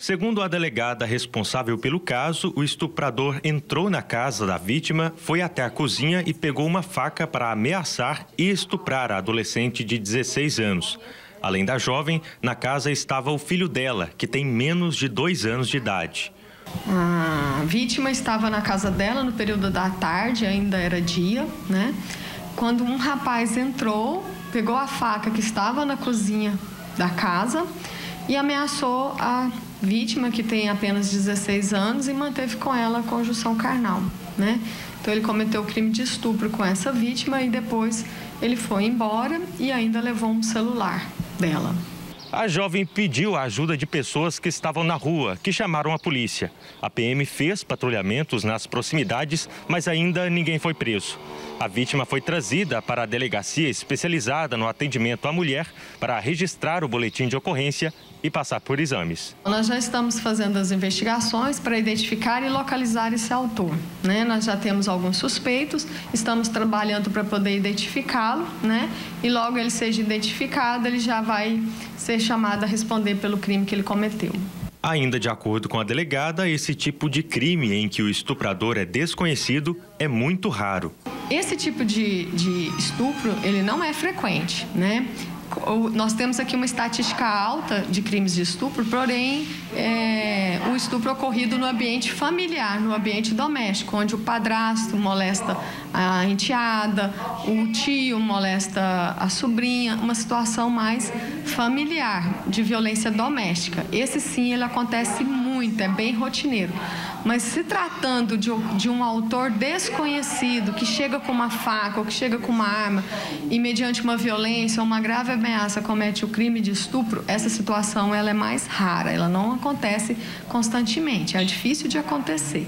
Segundo a delegada responsável pelo caso, o estuprador entrou na casa da vítima, foi até a cozinha e pegou uma faca para ameaçar e estuprar a adolescente de 16 anos. Além da jovem, na casa estava o filho dela, que tem menos de dois anos de idade. A vítima estava na casa dela no período da tarde, ainda era dia, né? Quando um rapaz entrou, pegou a faca que estava na cozinha da casa e ameaçou a vítima, que tem apenas 16 anos, e manteve com ela a conjunção carnal, né? Então ele cometeu o crime de estupro com essa vítima e depois ele foi embora e ainda levou um celular dela. A jovem pediu a ajuda de pessoas que estavam na rua, que chamaram a polícia. A PM fez patrulhamentos nas proximidades, mas ainda ninguém foi preso. A vítima foi trazida para a delegacia especializada no atendimento à mulher para registrar o boletim de ocorrência e passar por exames. Nós já estamos fazendo as investigações para identificar e localizar esse autor. Né? Nós já temos alguns suspeitos, estamos trabalhando para poder identificá-lo, né? E logo ele seja identificado, ele já vai ser chamado a responder pelo crime que ele cometeu. Ainda de acordo com a delegada, esse tipo de crime em que o estuprador é desconhecido é muito raro. Esse tipo de, de estupro, ele não é frequente, né? Nós temos aqui uma estatística alta de crimes de estupro, porém, é, o estupro ocorrido no ambiente familiar, no ambiente doméstico, onde o padrasto molesta a enteada, o tio molesta a sobrinha, uma situação mais familiar, de violência doméstica. Esse sim, ele acontece muito, é bem rotineiro. Mas se tratando de, de um autor desconhecido que chega com uma faca ou que chega com uma arma e mediante uma violência ou uma grave ameaça comete o crime de estupro, essa situação ela é mais rara, ela não acontece constantemente, é difícil de acontecer.